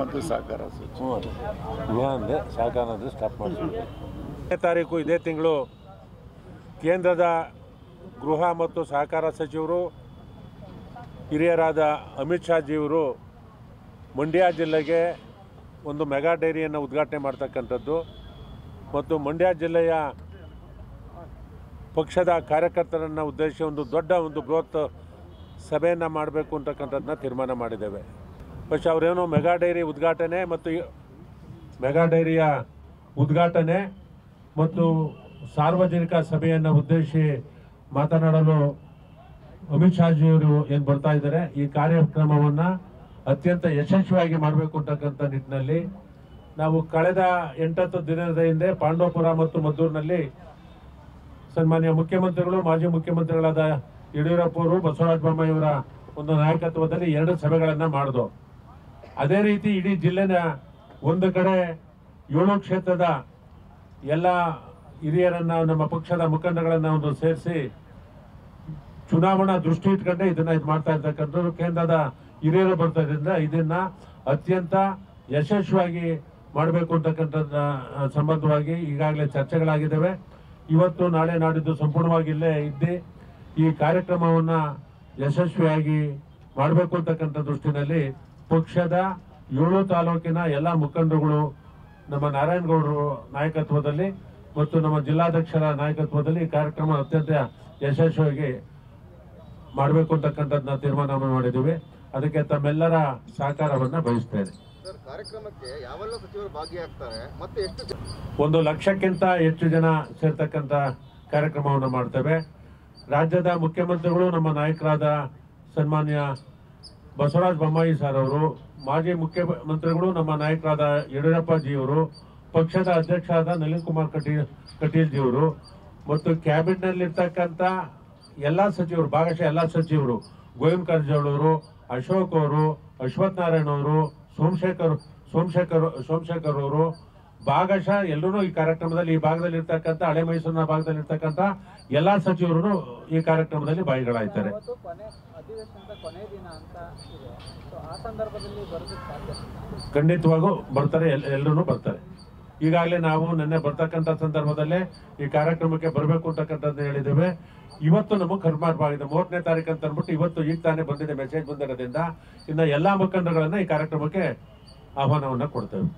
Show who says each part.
Speaker 1: ಮತ್ತು ಸಹಕಾರ ಸಚಿವ
Speaker 2: ಹ್ಞೂ ಅಂದರೆ ಸಹಕಾರ ಅಂದರೆ ಸ್ಟಾಪ್
Speaker 3: ಹತ್ತನೇ ತಾರೀಕು ಇದೇ ತಿಂಗಳು ಕೇಂದ್ರದ ಗೃಹ ಮತ್ತು ಸಹಕಾರ ಸಚಿವರು ಹಿರಿಯರಾದ ಅಮಿತ್ ಶಾಜಿಯವರು ಮಂಡ್ಯ ಜಿಲ್ಲೆಗೆ ಒಂದು ಮೆಗಾ ಡೈರಿಯನ್ನು ಉದ್ಘಾಟನೆ ಮಾಡ್ತಕ್ಕಂಥದ್ದು. ಮತ್ತು ಮಂಡ್ಯ ಜಿಲ್ಲೆಯ ಪಕ್ಷದ ಕಾರ್ಯಕರ್ತರನ್ನು ಉದ್ದೇಶಿಸಿ ಒಂದು ದೊಡ್ಡ ಒಂದು ಬೃಹತ್ ಸಭೆಯನ್ನು ಮಾಡಬೇಕು ಅಂತಕ್ಕಂಥದ್ದನ್ನ ತೀರ್ಮಾನ ಮಾಡಿದ್ದೇವೆ. ಪಶ್ಚ ಅವರೇನೋ ಮೆಗಾ ಡೈರಿ ಉದ್ಘಾಟನೆ ಮತ್ತು ಮೆಗಾ ಡೈರಿಯ ಉದ್ಘಾಟನೆ ಮತ್ತು ಸಾರ್ವಜನಿಕ ಸಭೆಯನ್ನು ಉದ್ದೇಶಿಸಿ ಮಾತನಾಡಲು ಅಮಿತ್ ಶಾಜಿಯವರು ಏನು ಬರ್ತಾ ಇದ್ದಾರೆ, ಈ ಕಾರ್ಯಕ್ರಮವನ್ನು ಅತ್ಯಂತ ಯಶಸ್ವಿಯಾಗಿ ಮಾಡಬೇಕು ಅಂತಕ್ಕಂಥ ನಿಟ್ಟಿನಲ್ಲಿ ನಾವು ಕಳೆದ ಎಂಟತ್ತು ದಿನದ ಹಿಂದೆ ಪಾಂಡವಪುರ ಮತ್ತು ಮದ್ದೂರಿನಲ್ಲಿ ಸನ್ಮಾನ್ಯ ಮುಖ್ಯಮಂತ್ರಿಗಳು, ಮಾಜಿ ಮುಖ್ಯಮಂತ್ರಿಗಳಾದ ಯಡಿಯೂರಪ್ಪ ಅವರು, ಬಸವರಾಜ ಬೊಮ್ಮಾಯಿಯವರ ಒಂದು ನಾಯಕತ್ವದಲ್ಲಿ ಎರಡು ಸಭೆಗಳನ್ನು ಮಾಡಿದ್ರು ಅದೇ ರೀತಿ ಇಡೀ ಜಿಲ್ಲೆನ ಒಂದು ಕಡೆ ಏಳು ಕ್ಷೇತ್ರದ ಎಲ್ಲ ಹಿರಿಯರನ್ನ, ನಮ್ಮ ಪಕ್ಷದ ಮುಖಂಡಗಳನ್ನು ಒಂದು ಸೇರಿಸಿ ಚುನಾವಣಾ ದೃಷ್ಟಿ ಇಟ್ಕೊಂಡೆ ಇದನ್ನ ಇದು ಮಾಡ್ತಾ ಇರ್ತಕ್ಕಂಥದ್ದು. ಕೇಂದ್ರದ ಹಿರಿಯರು ಬರ್ತಾ ಇದನ್ನು ಇದನ್ನ ಅತ್ಯಂತ ಯಶಸ್ವಿಯಾಗಿ ಮಾಡಬೇಕು ಅಂತಕ್ಕಂಥದ್ದು ಸಂಬಂಧವಾಗಿ ಈಗಾಗಲೇ ಚರ್ಚೆಗಳಾಗಿದ್ದಾವೆ. ಇವತ್ತು ನಾಳೆ ನಾಡಿದ್ದು ಸಂಪೂರ್ಣವಾಗಿ ಇಲ್ಲೇ ಇದ್ದು ಈ ಕಾರ್ಯಕ್ರಮವನ್ನು ಯಶಸ್ವಿಯಾಗಿ ಮಾಡಬೇಕು ಅಂತಕ್ಕಂಥ ದೃಷ್ಟಿನಲ್ಲಿ ಪಕ್ಷದ ಏಳು ತಾಲೂಕಿನ ಎಲ್ಲ ಮುಖಂಡರುಗಳು ನಮ್ಮ ನಾರಾಯಣಗೌಡರು ನಾಯಕತ್ವದಲ್ಲಿ ಮತ್ತು ನಮ್ಮ ಜಿಲ್ಲಾಧ್ಯಕ್ಷರ ನಾಯಕತ್ವದಲ್ಲಿ ಕಾರ್ಯಕ್ರಮ ಅತ್ಯಂತ ಯಶಸ್ವಿಯಾಗಿ ಮಾಡಬೇಕು ಅಂತಕ್ಕಂಥದ್ದನ್ನ ತೀರ್ಮಾನ ಮಾಡಿದ್ದೀವಿ. ಅದಕ್ಕೆ ತಮ್ಮೆಲ್ಲರ ಸಹಕಾರವನ್ನು ಬಯಸ್ತೇನೆ
Speaker 4: ಸರ್ ಕಾರ್ಯಕ್ರಮಕ್ಕೆ ಯಾವೆಲ್ಲ ಸಚಿವರು ಭಾಗಿಯಾಗ್ತಾರೆ? ಮತ್ತೆ ಎಷ್ಟು
Speaker 3: ಒಂದು ಲಕ್ಷಕ್ಕಿಂತ ಹೆಚ್ಚು ಜನ ಸೇರ್ತಕ್ಕಂಥ ಕಾರ್ಯಕ್ರಮವನ್ನು ಮಾಡ್ತೇವೆ. ರಾಜ್ಯದ ಮುಖ್ಯಮಂತ್ರಿಗಳು ನಮ್ಮ ನಾಯಕರಾದ ಸನ್ಮಾನ್ಯ ಬಸವರಾಜ ಬೊಮ್ಮಾಯಿ ಸರ್ ಅವರು, ಮಾಜಿ ಮುಖ್ಯಮಂತ್ರಿಗಳು ನಮ್ಮ ನಾಯಕರಾದ ಯಡಿಯೂರಪ್ಪ ಜಿಯವರು ಪಕ್ಷದ ಅಧ್ಯಕ್ಷರಾದ ನಳಿನ್ ಕುಮಾರ್ ಕಟೀಲ್ ಕಟೀಲ್ ಜಿಯವರು ಮತ್ತು ಕ್ಯಾಬಿನೆಟ್ನಲ್ಲಿರ್ತಕ್ಕಂಥ ಎಲ್ಲ ಸಚಿವರು, ಭಾಗಶಃ ಎಲ್ಲ ಸಚಿವರು, ಗೋವಿಂದ ಕಾರಜೋಳ ಅವರು, ಅಶೋಕ್ ಅವರು ಅಶ್ವಥ್ ನಾರಾಯಣ ಅವರು, ಸೋಮಶೇಖರ್ ಸೋಮಶೇಖರ್ ಸೋಮಶೇಖರ್ ಅವರು ಭಾಗಶಃ ಎಲ್ಲರೂ ಈ ಕಾರ್ಯಕ್ರಮದಲ್ಲಿ ಈ ಭಾಗದಲ್ಲಿ ಇರ್ತಕ್ಕಂಥ ಹಳೆ ಮೈಸೂರಿನ ಭಾಗದಲ್ಲಿ ಇರ್ತಕ್ಕಂಥ ಎಲ್ಲಾ ಸಚಿವರು ಈ ಕಾರ್ಯಕ್ರಮದಲ್ಲಿ ಭಾಗಿಗಳಾಗ್ತಾರೆ. ಖಂಡಿತವಾಗೂ ಬರ್ತಾರೆ ಎಲ್ಲರೂ ಬರ್ತಾರೆ. ಈಗಾಗಲೇ ನಾವು ನಿನ್ನೆ ಬರ್ತಕ್ಕಂಥ ಸಂದರ್ಭದಲ್ಲೇ ಈ ಕಾರ್ಯಕ್ರಮಕ್ಕೆ ಬರಬೇಕು ಅಂತಕ್ಕಂಥದ್ದು ಹೇಳಿದ್ದೇವೆ. ಇವತ್ತು ನಮಗೆ ಕರ್ಮಾರ್ಭ ಮೂರನೇ ತಾರೀಕು ಅಂತ ಅಂದ್ಬಿಟ್ಟು ಇವತ್ತು ಈಗ ತಾನೇ ಬಂದಿದೆ ಮೆಸೇಜ್ ಬಂದಿರೋದ್ರಿಂದ ಇನ್ನು ಎಲ್ಲಾ ಮುಖಂಡಗಳನ್ನ ಈ ಕಾರ್ಯಕ್ರಮಕ್ಕೆ ಆಹ್ವಾನವನ್ನ ಕೊಡ್ತೇವೆ.